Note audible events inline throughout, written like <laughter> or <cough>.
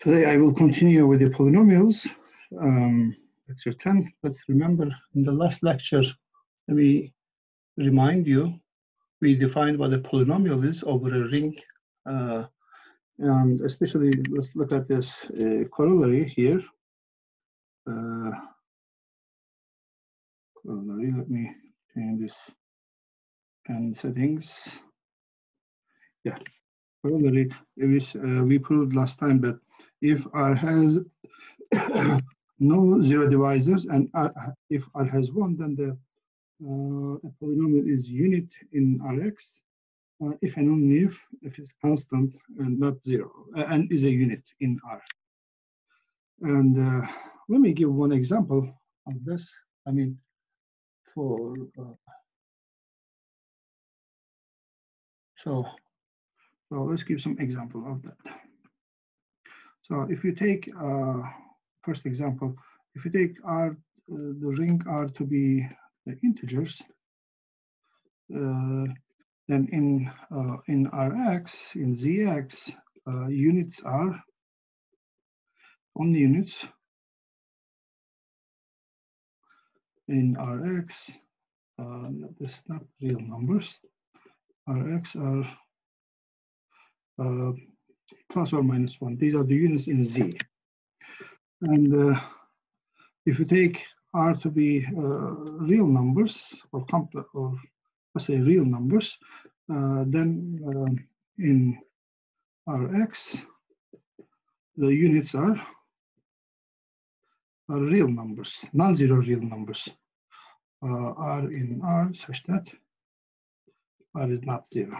Today I will continue with the polynomials. Um, lecture 10. Let's remember in the last lecture, let me remind you, we defined what a polynomial is over a ring. Uh, and especially, let's look at this uh, corollary here. Uh, corollary, let me change this and settings. Yeah, corollary, was, uh, we proved last time that if R has <coughs> no zero divisors and R, if R has one, then the uh, polynomial is unit in Rx. Uh, if and only if, if it's constant and not zero, uh, and is a unit in R. And uh, let me give one example of this. I mean, for uh, so, so let's give some example of that. So if you take uh, first example, if you take R, uh, the ring R to be the integers, uh, then in uh, in Rx, in Zx, uh, units are only units. In Rx, uh, this not real numbers. Rx are uh, plus or minus one. These are the units in Z. And uh, if you take R to be uh, real numbers or or let's say real numbers, uh, then um, in Rx, the units are, are real numbers, non-zero real numbers. Uh, R in R such that R is not zero.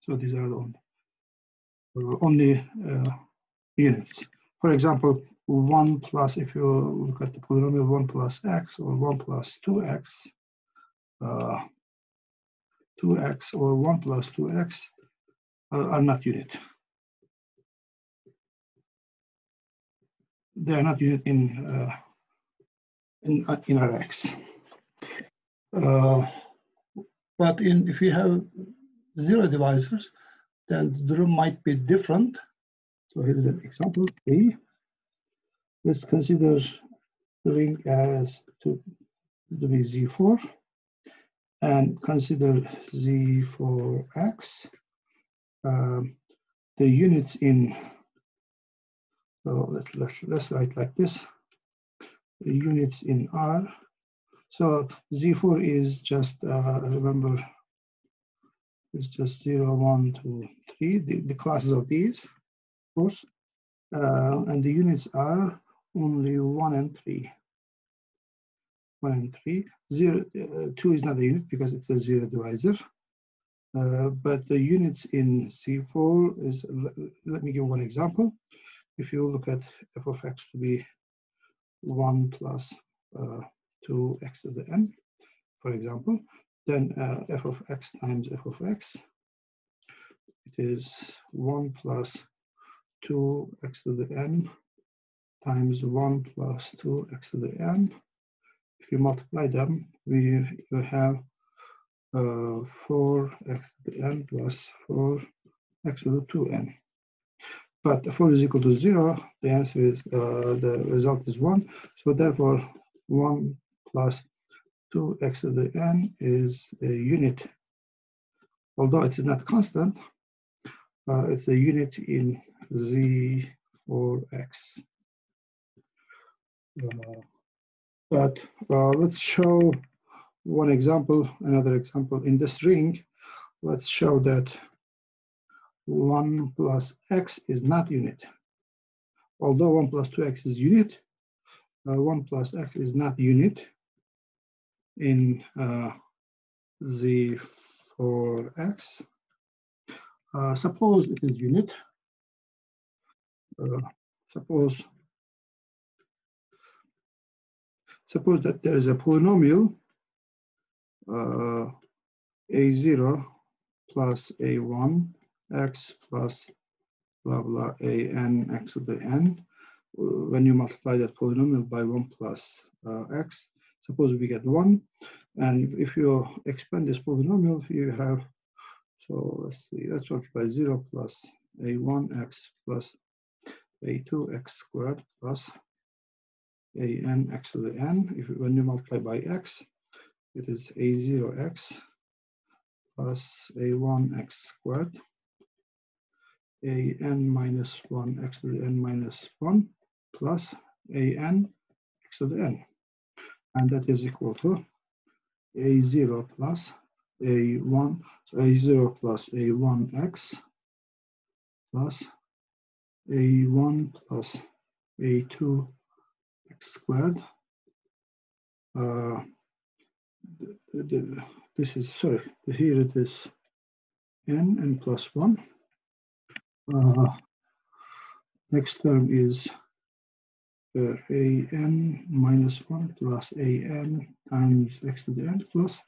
So these are the only uh, only uh, units. For example, 1 plus, if you look at the polynomial 1 plus x or 1 plus 2x, uh, 2x or 1 plus 2x uh, are not unit. They are not unit in uh, in uh, in Rx. but in if you have zero divisors, then the room might be different. So here is an example three. Let's consider the ring as to, be Z4 and consider Z4X. Um, the units in, so let's, let's, let's write like this. The units in R. So Z4 is just, uh, remember, it's just 0, 1, 2, 3, the, the classes of these, of course. Uh, and the units are only 1 and 3. 1 and 3. Zero, uh, 2 is not a unit because it's a zero divisor. Uh, but the units in Z4 is, let me give one example. If you look at f of x to be 1 plus, uh, 2x to the n, for example, then uh, f of x times f of x, it is 1 plus 2x to the n times 1 plus 2x to the n. If you multiply them, we you have uh, 4x to the n plus 4x to the 2n. But 4 is equal to 0, the answer is, uh, the result is 1. So therefore, 1 plus 2x to the n is a unit. Although it's not constant, uh, it's a unit in z for x. Uh, but uh, let's show one example, another example. In this ring, let's show that 1 plus x is not unit. Although 1 plus 2x is unit, uh, 1 plus x is not unit in uh, z for x. Uh, suppose it is unit. Uh, suppose suppose that there is a polynomial uh, a0 plus a1 x plus blah blah a n x to the n. When you multiply that polynomial by 1 plus uh, x, suppose we get 1. And if you expand this polynomial, you have, so let's see, let's multiply 0 plus a1x plus a2 x squared plus a n x to the n. If when you multiply by x, it is a0 x plus a1 x squared a n minus 1 x to the n minus 1 plus a n x to the n. And that is equal to a0 plus a1, so a0 plus a1x plus a1 plus a2 x squared. Uh, the, the, this is, sorry, here it is n, n plus 1. Uh, next term is uh, a n minus 1 plus a n times x to the n plus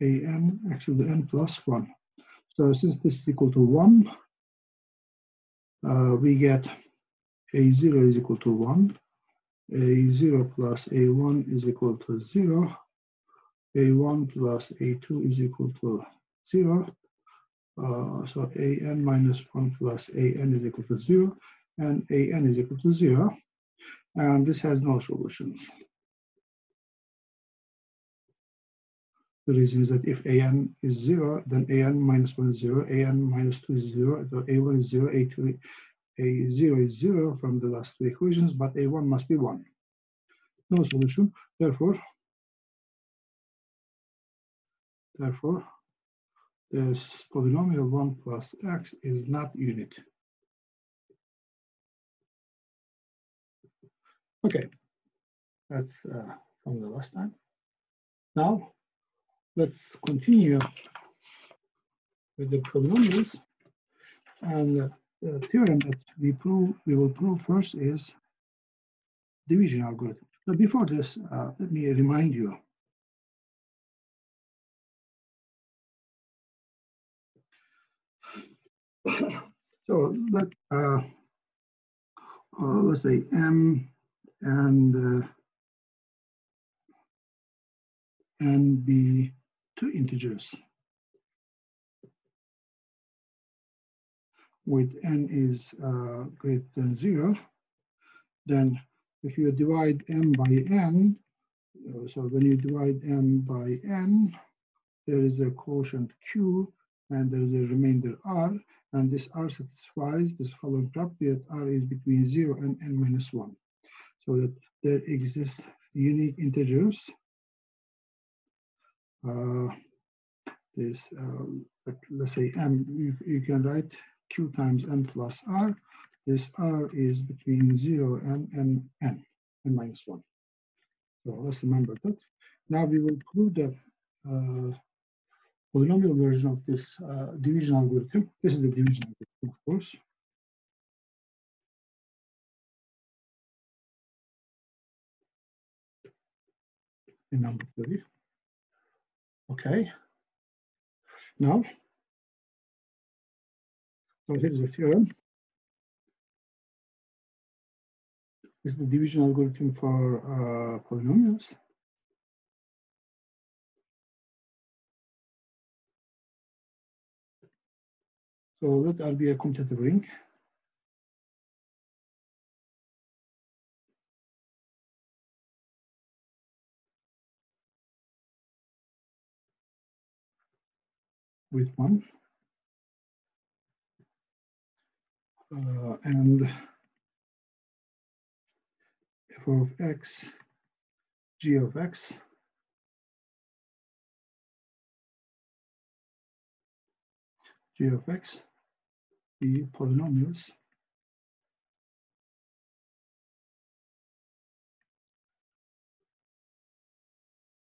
a n x to the n plus 1. So since this is equal to 1, uh, we get a0 is equal to 1, a0 plus a1 is equal to 0, a1 plus a2 is equal to 0. Uh, so an minus 1 plus an is equal to 0, and an is equal to 0. And this has no solution. The reason is that if an is 0, then an minus 1 is 0, an minus 2 is 0, so a1 is 0, a2, a0 is 0 from the last two equations, but a1 must be 1. No solution. Therefore, therefore, this polynomial 1 plus x is not unit. Okay, that's uh, from the last time. Now, let's continue with the polynomials. And the theorem that we prove, we will prove first is division algorithm. But before this, uh, let me remind you. <coughs> so let uh, uh, let's say m and uh, and be two integers. With n is uh, greater than zero, then if you divide m by n, uh, so when you divide m by n, there is a quotient q and there is a remainder r, and this r satisfies this following property that r is between 0 and n minus 1 so that there exist unique integers. Uh, this, uh, let, us say m, you, you can write q times n plus r. This r is between 0 and n, n, n minus 1. So let's remember that. Now we will prove the uh, polynomial version of this uh, division algorithm. This is the division algorithm, of course. In number theory. Okay. Now, so here's a theorem. This is the division algorithm for uh, polynomials. So let R be a commutative ring. With one. Uh, and f of x, g of x, g of x, the polynomials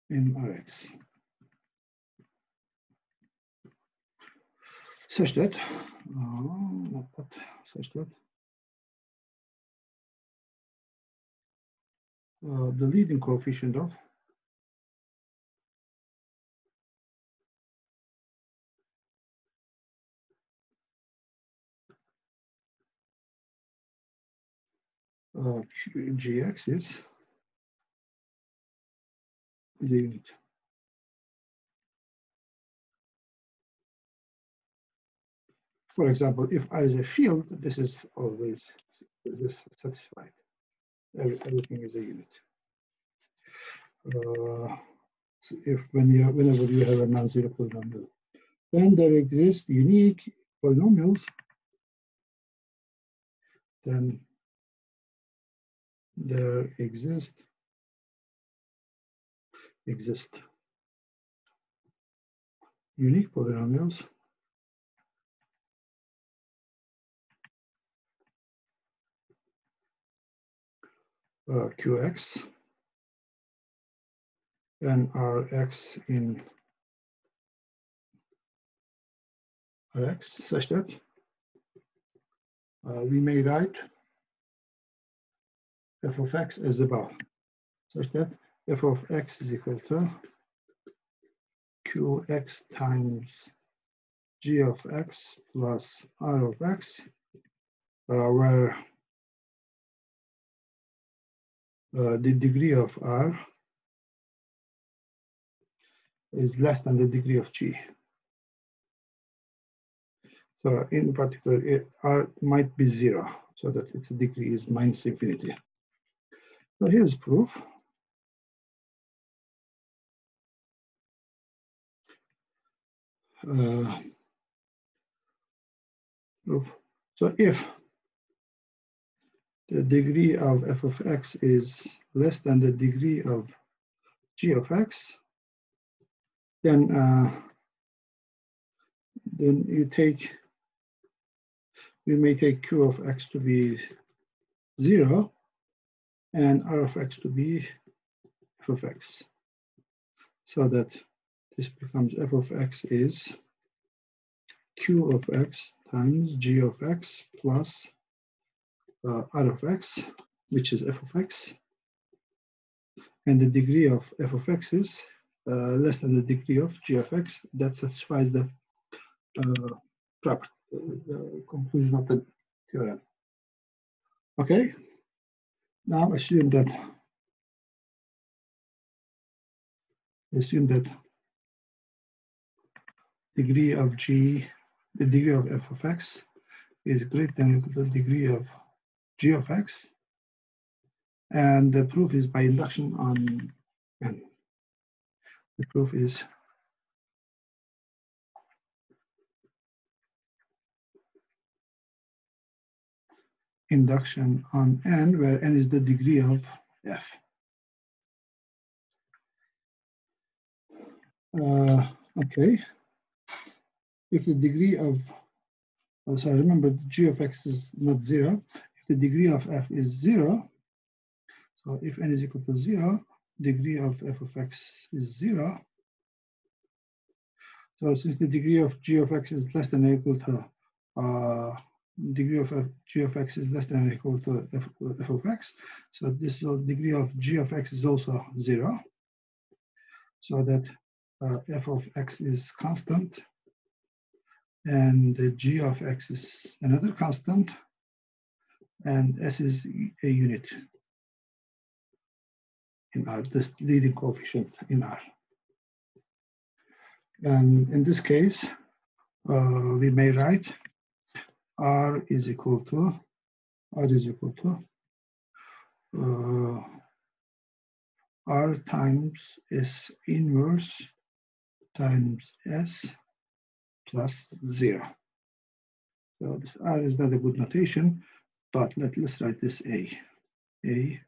in Rx. Such that, uh, not that, such that uh, the leading coefficient of? Uh, is the unit. For example, if R is a field, this is always is satisfied. Everything is a unit. Uh, so if when you whenever you have a non-zero polynomial, then there exist unique polynomials. Then there exist exist unique polynomials uh, qx and rx in rx such that uh, we may write f of x as above such that f of x is equal to qx times g of x plus r of x, uh, where uh, the degree of r is less than the degree of g. So in particular, r might be zero, so that its degree is minus infinity. So here's proof. Uh, proof. So if the degree of f of x is less than the degree of g of x, then uh, then you take we may take q of x to be zero and r of x to be f of x so that this becomes f of x is q of x times g of x plus uh, r of x, which is f of x. And the degree of f of x is uh, less than the degree of g of x. That satisfies the uh, proper the conclusion of the theorem. Okay. Now assume that assume that degree of g, the degree of f of x is greater than the degree of g of x. And the proof is by induction on n. The proof is induction on n, where n is the degree of f. Uh, okay. If the degree of, oh, so I remember g of x is not zero. The degree of f is zero, so if n is equal to zero, degree of f of x is zero. So since the degree of g of x is less than or equal to uh, degree of f, g of x is less than or equal to f, f of x. So this degree of g of x is also zero. So that uh, f of x is constant and g of x is another constant and s is a unit in R, this leading coefficient in R. And in this case, uh, we may write R is equal to, R is equal to uh, R times S inverse times S plus zero. So this R is not a good notation, but let, let's write this A. A,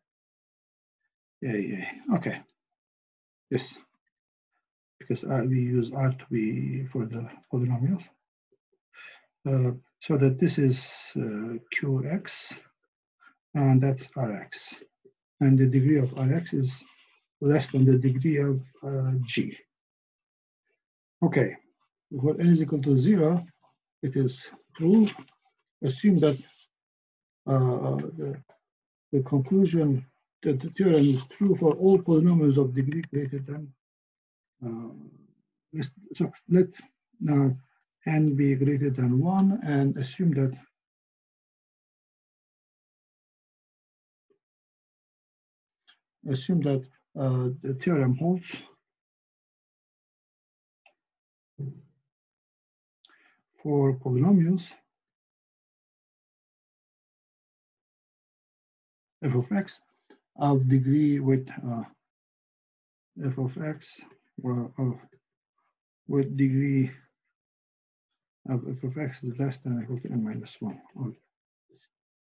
A, A. Okay. Yes. Because R, we use R to be for the polynomial. Uh, so that this is uh, Qx, and that's Rx. And the degree of Rx is less than the degree of uh, G. Okay, for n is equal to zero, it is true. Assume that uh, the, the conclusion that the theorem is true for all polynomials of degree greater than. Uh, so let now n be greater than one and assume that assume that uh, the theorem holds for polynomials f of x of degree with uh, f of x well, of with degree of f of x is less than or equal to n minus 1 or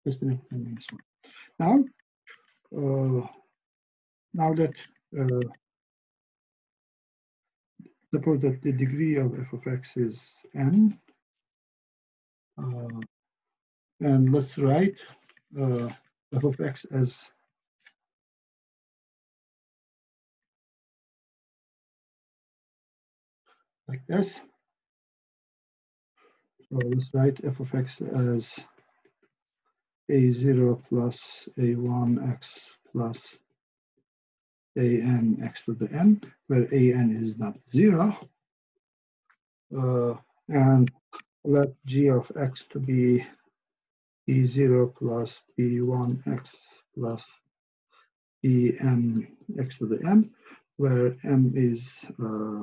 less than n minus 1. Now, uh, now that uh, suppose that the degree of f of x is n, uh, and let's write uh, f of x as like this. So let's write f of x as a0 plus a1x plus a n x to the n, where an is not zero. Uh, and let g of x to be b0 plus b1x plus bn x to the m, where m is uh,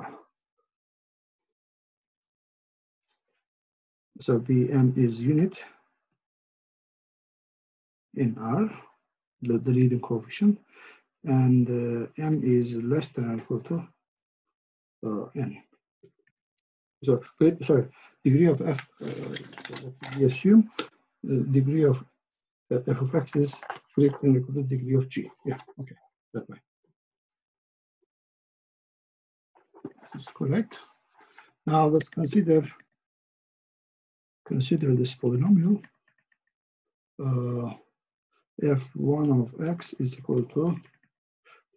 so bm is unit in R, the, the leading coefficient, and uh, m is less than or equal to uh, n. So, sorry, degree of f, uh, we assume the degree of uh, f of x is equal to the degree of g. Yeah, okay, that way. That's correct. Now let's consider consider this polynomial. Uh, f1 of x is equal to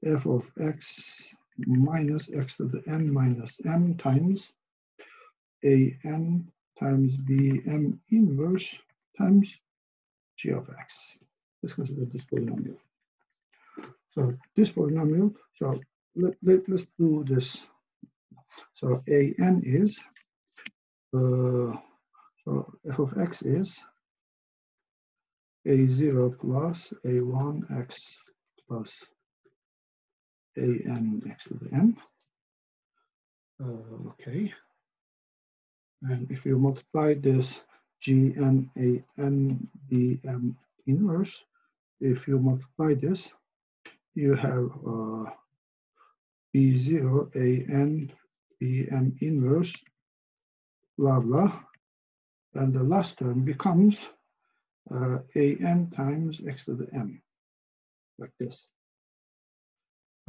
f of x minus x to the n minus m times a n times b m inverse times g of x. Let's consider this polynomial. So this polynomial, so let, let, let's do this. So a n is, uh, so f of x is a0 plus a1x plus an x to the n. Uh, okay. And if you multiply this g n a n b m inverse, if you multiply this, you have uh, b0 a n b m inverse, blah blah, and the last term becomes uh, a n times x to the m, like this.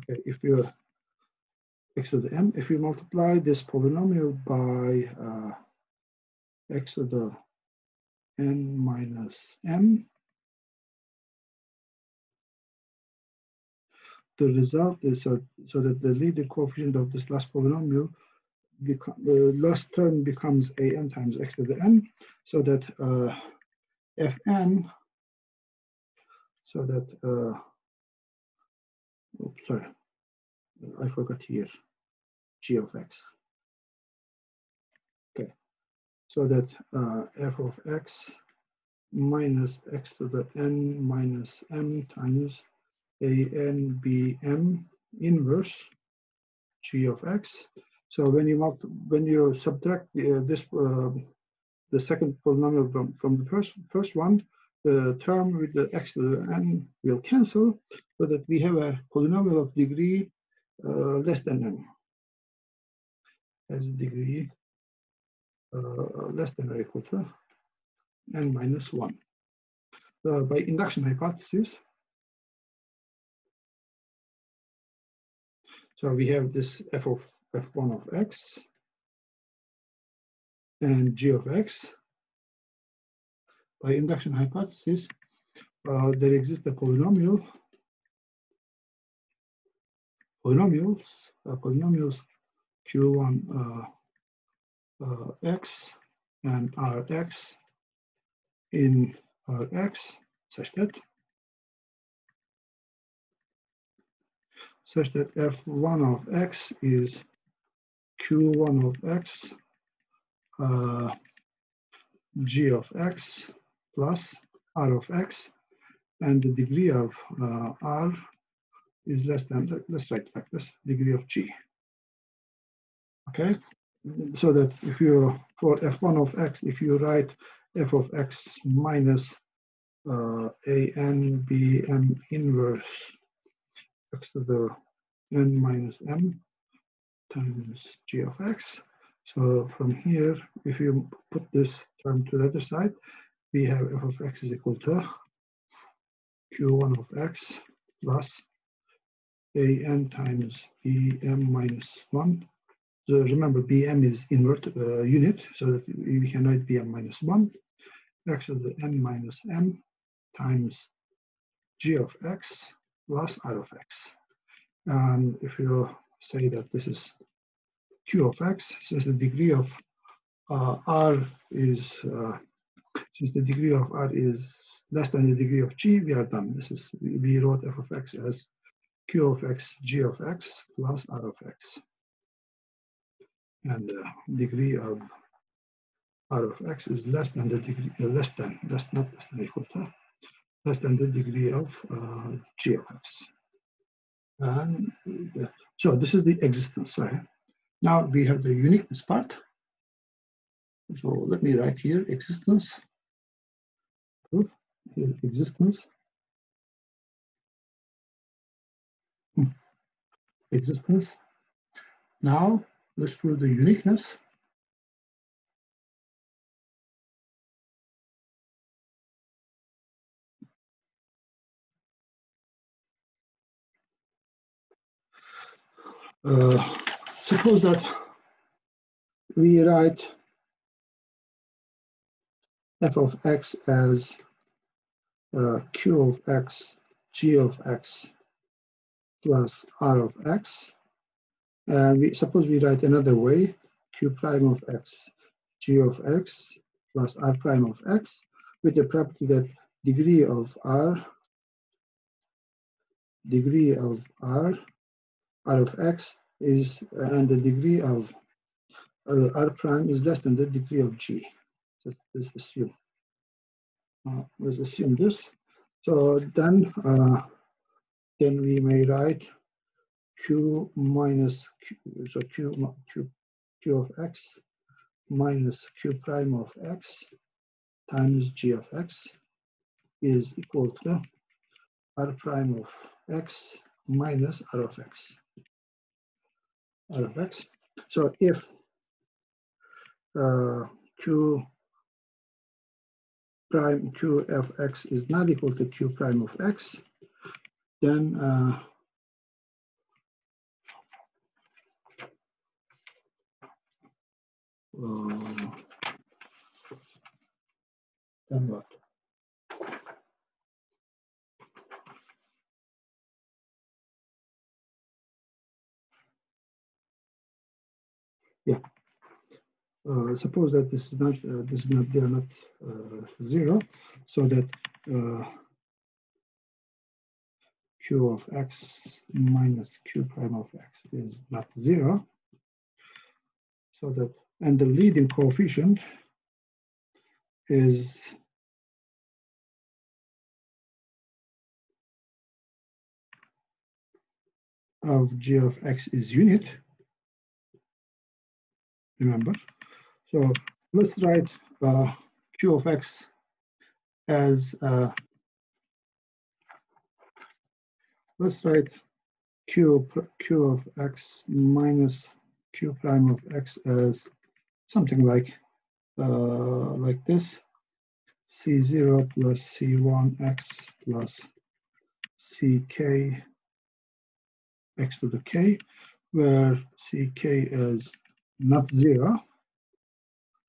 Okay, if you x to the m, if you multiply this polynomial by uh, x to the n minus m, the result is so, so that the leading coefficient of this last polynomial become the last term becomes a n times x to the n, so that uh, fn, so that, uh, oops, sorry, I forgot here, g of x. So that uh, f of x minus x to the n minus m times a n b m inverse g of x. So when you when you subtract uh, this uh, the second polynomial from, from the first, first one, the term with the x to the n will cancel so that we have a polynomial of degree uh, less than n as degree less than or equal to n minus 1. So by induction hypothesis, so we have this f of f1 of x and g of x. By induction hypothesis, uh, there exists a polynomial, polynomials, uh, polynomials q1 uh, uh x and rx in rx such that such that f1 of x is q1 of x uh, g of x plus r of x, and the degree of uh, r is less than, let's write like this, degree of g. Okay, so that if you, for f1 of x, if you write f of x minus uh, a n b m inverse x to the n minus m times g of x. So from here, if you put this term to the other side, we have f of x is equal to q1 of x plus a n times bm minus 1. So remember, bm is invert uh, unit, so that we can write bm minus 1, x to the n minus m times g of x plus r of x. And if you say that this is q of x, since the degree of uh, r is, uh, since the degree of r is less than the degree of g, we are done. This is, we wrote f of x as q of x, g of x plus r of x. And the degree of r of x is less than the degree, uh, less than, that's not less than equal to, less than the degree of uh, g of x. And so this is the existence? Now we have the uniqueness part. So let me write here existence, proof, existence, hmm. existence. Now let's prove the uniqueness. Uh, suppose that we write f of x as uh, q of x, g of x plus r of x. And we suppose we write another way, q prime of x, g of x plus r prime of x with the property that degree of r, degree of r r of x is uh, and the degree of uh, r prime is less than the degree of g. Just, just assume. Uh, let's assume this. So then, uh, then we may write q minus q, so q, q, q of x minus q prime of x times g of x is equal to r prime of x minus r of x r of x. So if uh, q prime q of x is not equal to q prime of x, then uh, then what? yeah. Uh, suppose that this is not uh, this is not they are not uh, zero, so that uh, q of x minus q prime of x is not zero. So that and the leading coefficient is of g of x is unit remember. So let's write uh, q of x as, uh, let's write q, q of x minus q prime of x as something like, uh, like this, c0 plus c1x plus ck x to the k, where ck is not zero.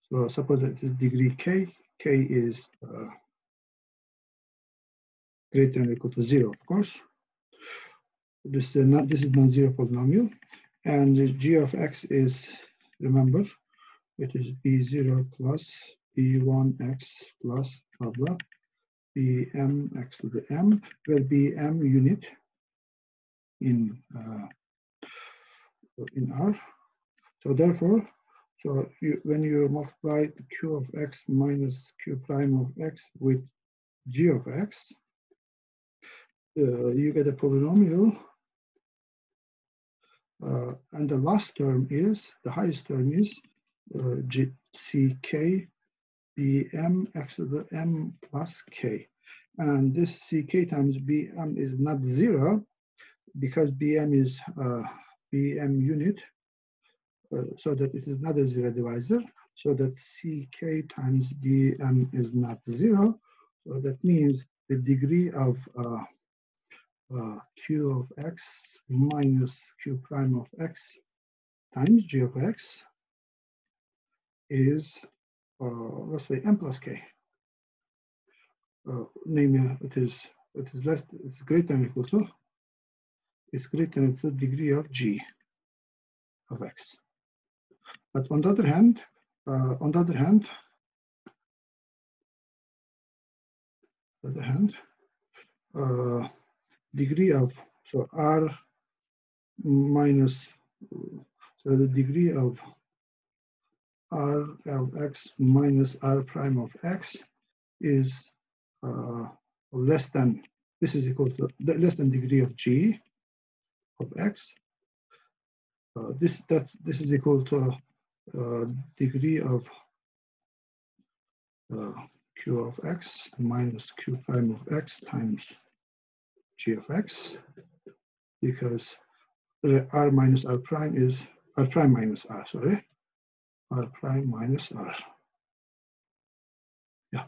So suppose that is degree k, k is uh, greater than or equal to zero, of course. This is not this is non-zero polynomial, and g of x is remember it is b0 plus b1x plus blah blah bm x to the m, where bm unit in uh, in R so therefore, so you, when you multiply q of x minus q prime of x with g of x, uh, you get a polynomial. Uh, and the last term is, the highest term is uh, g, c k b m x to the m plus k. And this ck times bm is not zero because bm is uh, bm unit, uh, so that it is not a zero divisor. So that ck times bm is not zero. So that means the degree of uh, uh, q of x minus q prime of x times g of x is, uh, let's say, m plus k. Uh, namely, it is it is less, it's greater than equal to, it's greater than equal to degree of g of x. But on the other hand, uh, on the other hand, the other hand, uh, degree of so r minus so the degree of r of x minus r prime of x is uh, less than this is equal to less than degree of g of x. Uh, this that's this is equal to uh, degree of uh, q of x minus q prime of x times g of x because r minus r prime is r prime minus r, sorry, r prime minus r. Yeah.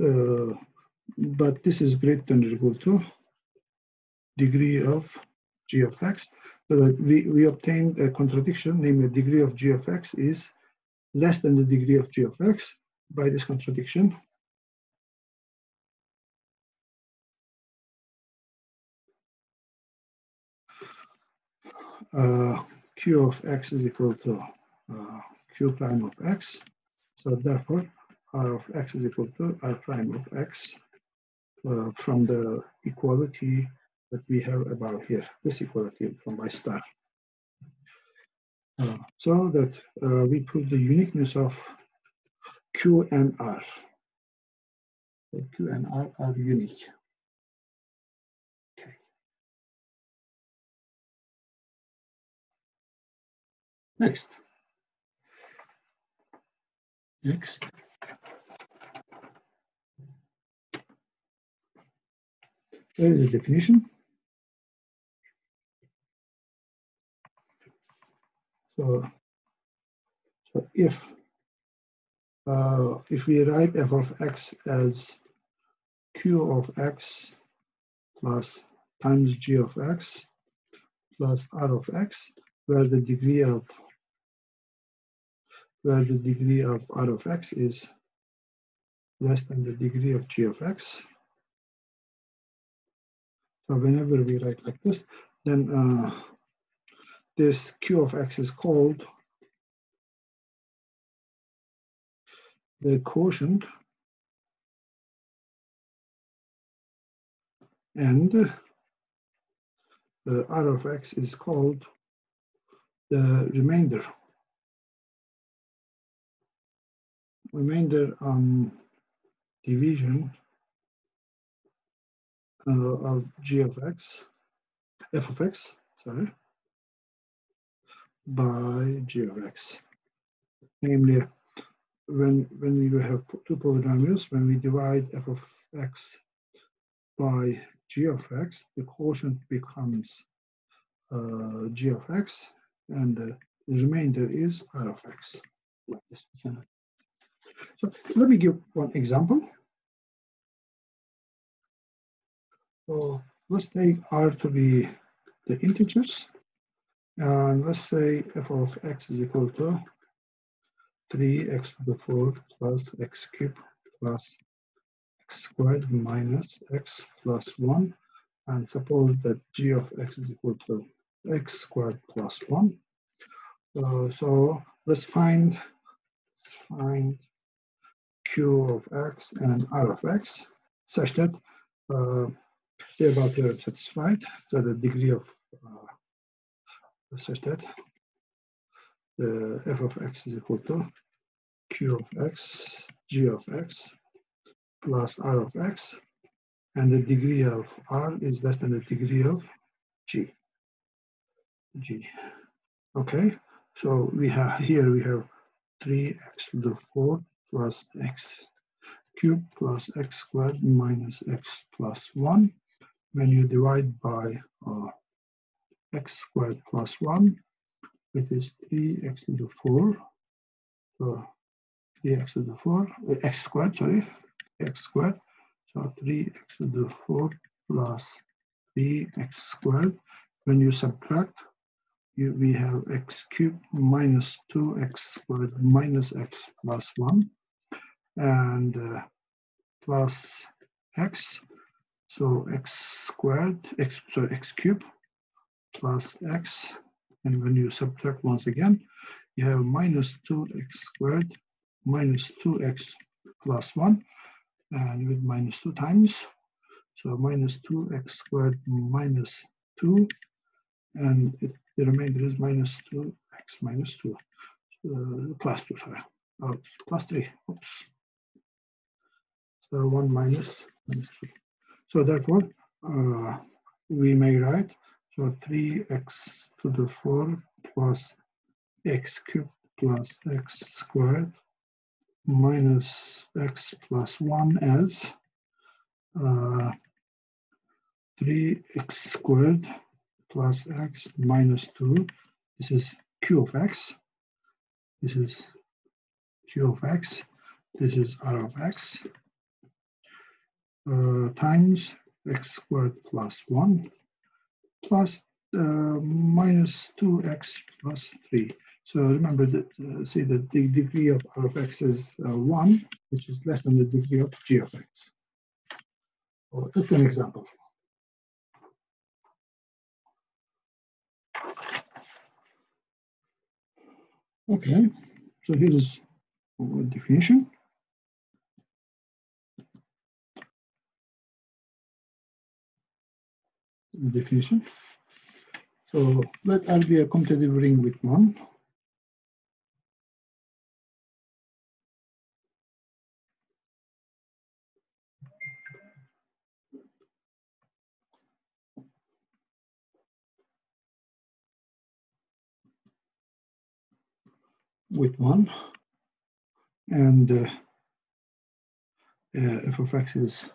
Uh, but this is greater than or equal to degree of g of x. So that we, we obtained a contradiction, namely degree of g of x is less than the degree of g of x by this contradiction. uh, q of x is equal to uh, q prime of x. So therefore, r of x is equal to r prime of x uh, from the equality that we have above here, this equality from by star. Uh, so that uh, we prove the uniqueness of q and r. So q and r are unique. Next. Next. There is a definition. So, so if uh, if we write f of x as q of x plus times g of x plus r of x, where the degree of where the degree of r of x is less than the degree of g of x. So whenever we write like this, then uh, this q of x is called the quotient and the r of x is called the remainder remainder on division uh, of g of x, f of x, sorry, by g of x. Namely, when when we have two polynomials, when we divide f of x by g of x, the quotient becomes uh, g of x, and the remainder is r of x. Like this. So let me give one example. So let's take r to be the integers. And let's say f of x is equal to 3x to the 4 plus x cubed plus x squared minus x plus 1. And suppose that g of x is equal to x squared plus 1. Uh, so let's find, find q of x and r of x such that uh, above theorem satisfied. So the degree of uh, such that the f of x is equal to q of x, g of x plus r of x, and the degree of r is less than the degree of g. g. Okay, so we have here we have 3x to the 4 plus x cubed plus x squared minus x plus 1. When you divide by uh, x squared plus 1, it is 3x to the 4. So 3x to the 4, uh, x squared, sorry, x squared. So 3x to the 4 plus 3x squared. When you subtract, you, we have x cubed minus 2x squared minus x plus 1 and uh, plus x. So x squared, x, sorry, x cubed plus x. And when you subtract once again, you have minus 2x squared minus 2x plus 1 and with minus 2 times. So minus 2x squared minus 2 and it, the remainder is minus 2x minus 2 uh, plus 2 sorry oh, plus 3 oops 1 minus minus 3 so therefore uh, we may write so 3x to the 4 plus x cubed plus x squared minus x plus 1 as uh, 3x squared plus x minus 2. This is q of x. This is q of x. This is r of x uh, times x squared plus 1 plus uh, minus 2x plus 3. So remember that, uh, see that the degree of r of x is uh, 1, which is less than the degree of g of x. That's an example. Okay, so here is definition. Definition. So let R be a commutative ring with one. with one and uh, uh, f of x is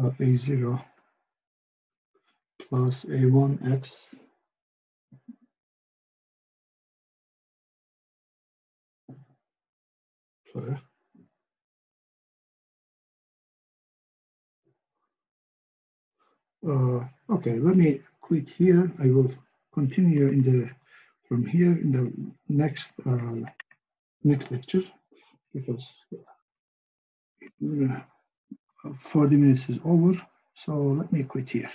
uh, a0 plus a1x sorry. Uh, okay let me quit here. I will continue in the from here in the next uh, next lecture because uh, 40 minutes is over. So let me quit here.